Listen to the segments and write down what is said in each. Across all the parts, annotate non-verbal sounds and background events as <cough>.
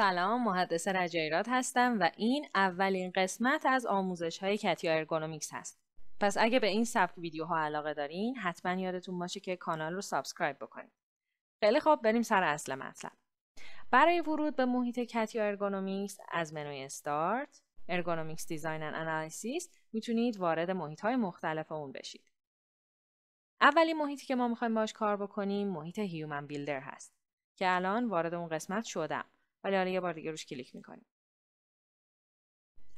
سلام محدث رجایرات هستم و این اولین قسمت از آموزش های CATIA Ergonomics هست. پس اگه به این سبک ویدیوها علاقه دارین حتما یادتون باشه که کانال رو subscribe بکنید. خیلی خوب بریم سر اصل مطلب. برای ورود به محیط CATIA Ergonomics از منوی Start، Ergonomics Design and Analysis می‌تونید وارد محیط های مختلف اون بشید. اولین محیطی که ما می‌خوایم باش کار بکنیم محیط Human Builder هست که الان وارد اون قسمت شدم. ولی حالا یه بار دیگه روش کلیک می‌کنیم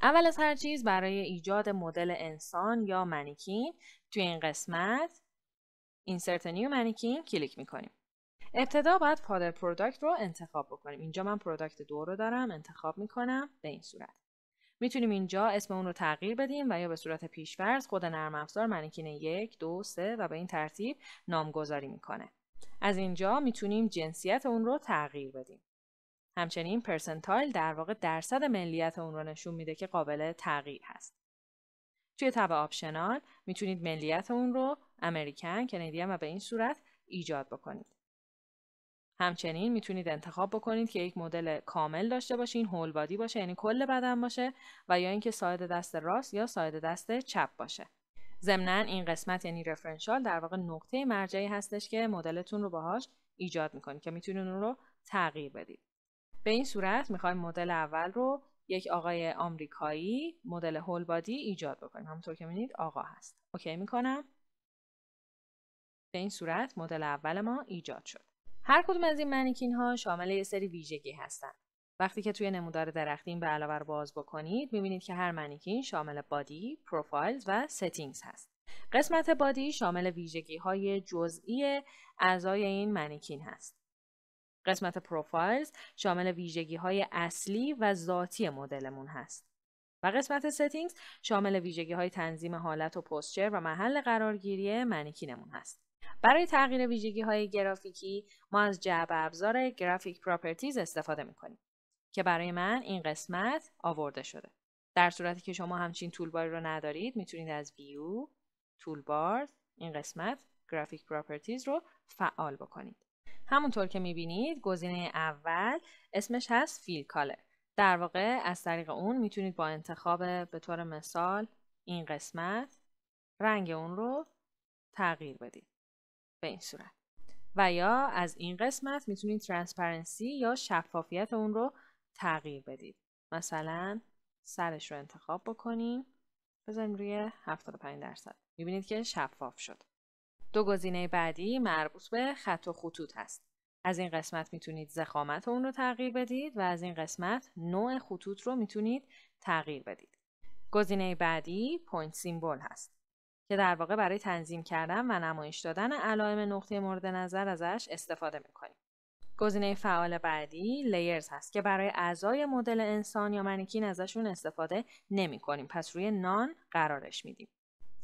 اول از هر چیز برای ایجاد مدل انسان یا manikin توی این قسمت Insert New Manikin کلیک می‌کنیم ابتدا باید father product رو انتخاب بکنیم اینجا من product دو رو دارم انتخاب می‌کنم به این صورت می‌تونیم اینجا اسم اون رو تغییر بدیم و یا به صورت پیش‌فرض خود نرم افزار manikin یک، دو، سه و به این ترتیب نامگذاری می‌کنه. از اینجا می‌تونیم جنسیت اون رو تغییر بدیم. همچنین percentile در واقع درصد ملیت اون رو نشون میده که قابل تغییر هست. توی tab optional می‌تونید ملیت اون رو American، Canadian و به این صورت ایجاد بکنید. همچنین می‌تونید انتخاب بکنید که یک مدل کامل داشته باشین، whole body باشه یعنی کل بدن باشه و یا اینکه side دست راست یا side دست چپ باشه. ضمنا این قسمت یعنی referential در واقع نقطه مرجعی هستش که مدلتون رو باهاش ایجاد می‌کنید که می‌تونید اون رو تغییر بدید. به این صورت می‌خوایم مدل اول رو یک آقای آمریکایی مدل whole body ایجاد بکنیم. همونطور که می‌بینید آقا هست. OK می‌کنم. به این صورت مدل اول ما ایجاد شد. هر کدوم از این manikin ها شامل یه سری ویژگی هستند وقتی که توی نمودار درختی این به علاوه رو باز بکنید می‌بینید که هر manikin شامل body، profiles و settings هست. قسمت body شامل ویژگی های جزئی اعضای این manikin هست. قسمت profiles شامل ویژگی های اصلی و ذاتی مدلمون هست. و قسمت settings شامل ویژگی های تنظیم حالت و posture و محل قرارگیری manikin مون هست. برای تغییر ویژگی های گرافیکی ما از جعبه ابزار graphic properties استفاده می‌کنیم که برای من این قسمت آورده شده. در صورتی که شما همچین toolbar ی رو ندارید می‌تونید از view، toolbar، این قسمت graphic properties رو فعال بکنید. همونطور که می‌بینید گزینه اول اسمش هست fill color. در واقع از طریق اون می‌تونید با انتخاب به طور مثال این قسمت رنگ اون رو تغییر بدید به این صورت. و یا از این قسمت می‌تونید transparency یا شفافیت اون رو تغییر بدید. مثلا سرش رو انتخاب بکنیم. بذاریم روی 75 درصد. می‌بینید که شفاف شد. دو گزینه بعدی مربوط به خط و خطوط هست. از این قسمت می‌تونید ضخامت اون رو تغییر بدید و از این قسمت نوع خطوط رو می‌تونید تغییر بدید. گزینه بعدی point symbol هست که در واقع برای تنظیم کردن و نمایش دادن علائم نقطه مورد نظر ازش استفاده می‌کنیم. گزینه فعال بعدی لیرز هست که برای اعضای مدل انسان یا منیکین ازشون استفاده نمی کنیم پس روی نان قرارش میدیم.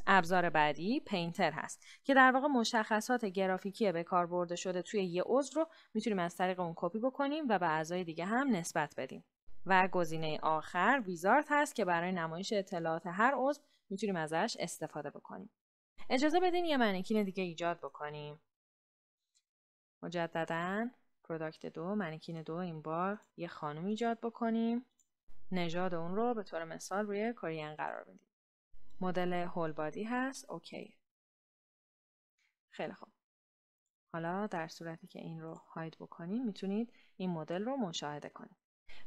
ابزار بعدی پینتر هست که در واقع مشخصات گرافیکی به کار برده شده توی یه عضو رو می‌تونیم از طریق اون کپی بکنیم و به اعضای دیگه هم نسبت بدیم. و گزینه آخر ویزارد هست که برای نمایش اطلاعات هر عضو می‌تونیم ازش استفاده بکنیم. اجازه بدین یه منیکین دیگه ایجاد بکنیم. مجددا product دو manikin دو این بار یه خانم ایجاد بکنیم. نژاد اون رو به طور مثال روی Korean قرار بدیم. مدل whole body هست. okay. خیلی خوب. حالا در صورتی که این رو hide بکنید می‌تونید این مدل رو مشاهده کنید.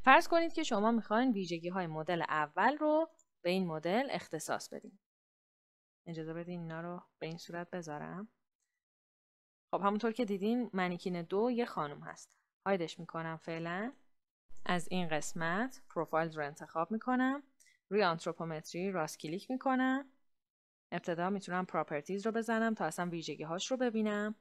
فرض کنید که شما می‌خواین ویژگی های مدل اول رو به این مدل اختصاص بدین. اجازه بدین اینا رو به این صورت بذارم. خب همونطور که دیدین manikin دو یه خانم هست. hide ش می‌کنم فعلا. از این قسمت پروفایل رو انتخاب می‌کنم. روی anthropometry راست کلیک می‌کنم. ابتدا می‌تونم properties رو بزنم تا اصلا ویژگی هاش رو ببینم.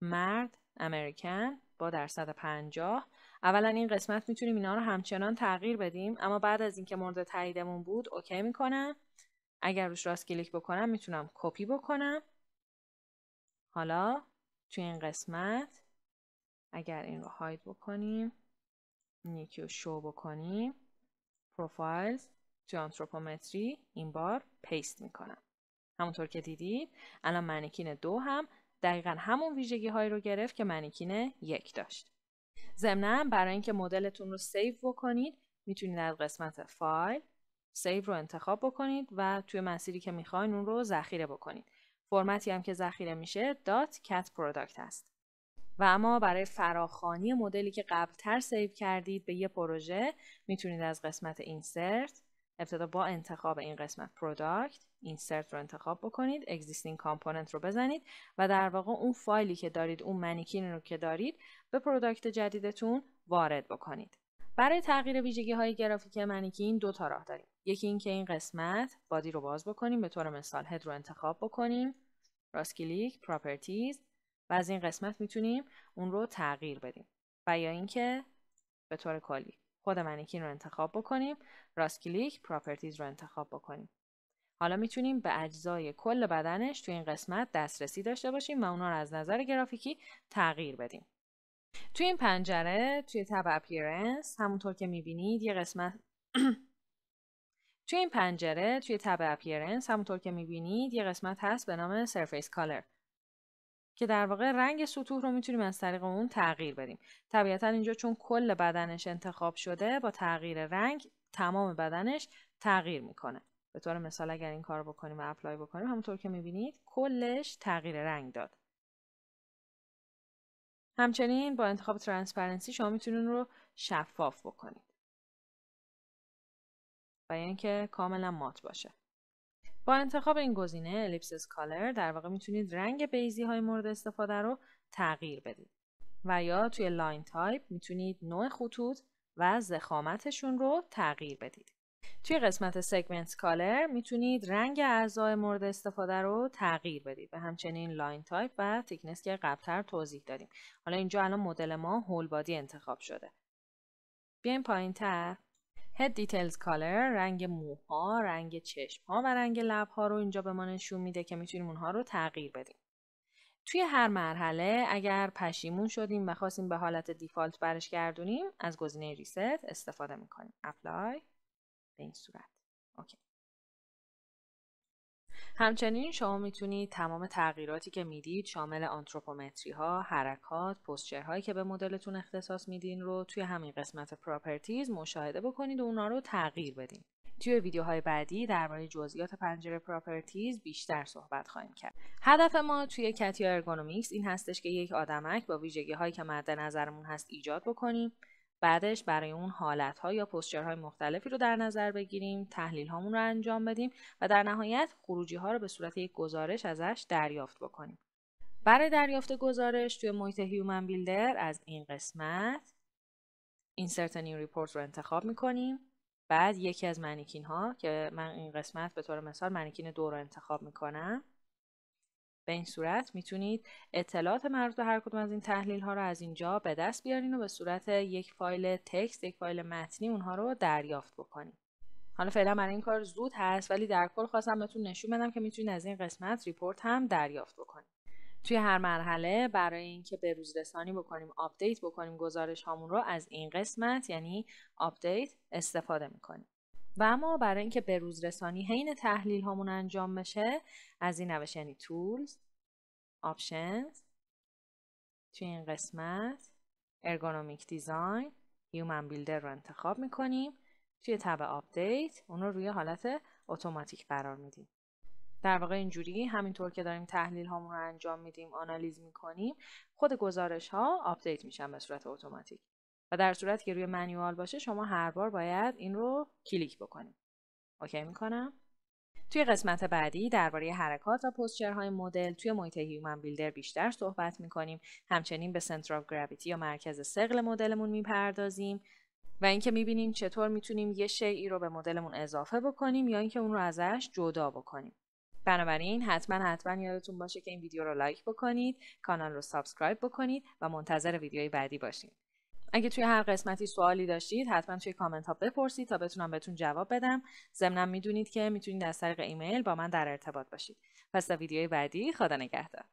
مرد American با درصد 50 اولا این قسمت می‌تونیم اینا رو همچنان تغییر بدیم اما بعد از اینکه مورد تاییدمون بود okay می‌کنم. اگر روش راست کلیک بکنم می‌تونم کپی بکنم. حالا توی این قسمت اگر این رو hide بکنیم این یکی رو شو بکنیم. profiles توی anthropometry این بار paste می‌کنم. همونطور که دیدید الان manikin دو هم دقیقا همون ویژگی هایی رو گرفت که manikin یک داشت. ضمنا برای اینکه مدلتون رو save بکنید می‌تونید از قسمت file save رو انتخاب بکنید و توی مسیری که می‌خواین اون رو ذخیره بکنید. فرمتی هم که ذخیره میشه dot CATProduct هست و اما برای فراخوانی مدلی که قبلتر save کردید به یه پروژه می‌تونید از قسمت insert ابتدا با انتخاب این قسمت product insert رو انتخاب بکنید existing component رو بزنید و در واقع اون فایلی که دارید اون manikin رو که دارید به product جدیدتون وارد بکنید. برای تغییر ویژگی های graphic manikin دو تا راه داریم. یکی اینکه این قسمت body رو باز بکنیم به طور مثال head رو انتخاب بکنیم راست click properties و از این قسمت می‌تونیم اون رو تغییر بدیم. و یا اینکه به طور کلی خود manikin رو انتخاب بکنیم راست click properties رو انتخاب بکنیم. حالا می‌تونیم به اجزای کل بدنش توی این قسمت دسترسی داشته باشیم و اونا رو از نظر گرافیکی تغییر بدیم. <clears throat> توی این پنجره توی tab appearance همونطور که می‌بینید یه قسمت توی این پنجره توی tab appearance همونطور که می‌بینید یه قسمت هست به نام surface color که در واقع رنگ سطوح رو می‌تونیم از طریق اون تغییر بدیم. طبیعتا اینجا چون کل بدنش انتخاب شده با تغییر رنگ تمام بدنش تغییر می‌کنه. به طور مثال اگر این کار بکنیم و apply بکنیم همونطور که می‌بینید کلش تغییر رنگ داد. همچنین با انتخاب transparency شما می‌تونید رو شفاف بکنید. و اینکه کاملا مات باشه. با انتخاب این گزینه ellipses color در واقع می‌تونید رنگ بیضی های مورد استفاده رو تغییر بدید و یا توی line type می‌تونید نوع خطوط و ضخامتشون رو تغییر بدید. توی قسمت segment color می‌تونید رنگ اعضای مورد استفاده رو تغییر بدید و همچنین line type و thickness که قبلتر توضیح دادیم. حالا اینجا الان مدل ما whole body انتخاب شده. بیایم پایین تر Head Details Color رنگ موها، رنگ چشمها و رنگ لبها رو اینجا به ما نشون میده که می‌تونیم اونها رو تغییر بدیم. توی هر مرحله اگر پشیمون شدیم و خواستیم به حالت default برش گردونیم از گزینه reset استفاده می‌کنیم. apply به این صورت. okay. همچنین شما می‌تونید تمام تغییراتی که می‌دید شامل anthropometry ها، حرکات، هایی که به مدلتون اختصاص میدین رو توی همین قسمت properties مشاهده بکنید و اونا رو تغییر بدین. توی ویدیوهای بعدی درباره جزئیات پنجره properties بیشتر صحبت خواهیم کرد. هدف ما توی CATIA ergonomics این هستش که یک آدمک با ویژگی هایی که مد نظرمون هست ایجاد بکنیم بعدش برای اون حالت ها یا های مختلفی رو در نظر بگیریم تحلیل هامون رو انجام بدیم و در نهایت خروجی ها رو به صورت یک گزارش ازش دریافت بکنیم. برای دریافت گزارش توی محیط Human Builder از این قسمت Insert New Report رو انتخاب می‌کنیم. بعد یکی از manikin ها که من این قسمت به طور مثال manikin دو رو انتخاب می‌کنم. به این صورت می‌تونید اطلاعات مربوط به هر کدوم از این تحلیل ها رو از اینجا به دست بیارین و به صورت یک فایل text یک فایل متنی اونها رو دریافت بکنید حالا فعلا برای این کار زود هست ولی در کل خواستم بهتون نشون بدم که می‌تونید از این قسمت report هم دریافت بکنید توی هر مرحله برای اینکه به روز رسانی بکنیم update بکنیم گزارش هامون رو از این قسمت یعنی update استفاده می‌کنیم. و اما برای اینکه به روز رسانی حین تحلیل هامون انجام بشه از این روش یعنی tools options توی این قسمت ergonomic design human builder رو انتخاب می‌کنیم. توی tab update اون رو روی حالت اتوماتیک قرار میدیم. در واقع اینجوری همینطور که داریم تحلیل هامون رو انجام میدیم آنالیز می‌کنیم خود گزارش ها update میشن به صورت اتوماتیک و در صورت که روی manual باشه شما هر بار باید این رو کلیک بکنید. OK می‌کنم. توی قسمت بعدی درباره حرکات و posture های مدل توی محیط Human Builder بیشتر صحبت می‌کنیم. همچنین به center of gravity یا مرکز ثقل مدلمون می‌پردازیم و اینکه می‌بینیم چطور می‌تونیم یه شیئی رو به مدلمون اضافه بکنیم یا اینکه اون رو ازش جدا بکنیم. بنابراین حتما حتما یادتون باشه که این ویدیو رو like بکنید کانال رو subscribe بکنید و منتظر ویدیوی بعدی باشید اگه توی هر قسمتی سوالی داشتید حتما توی کامنت ها بپرسید تا بتونم بهتون جواب بدم. ضمنا می‌دونید که می‌تونید از طریق ایمیل با من در ارتباط باشید. پس تا ویدیوی بعدی خدا نگهدار.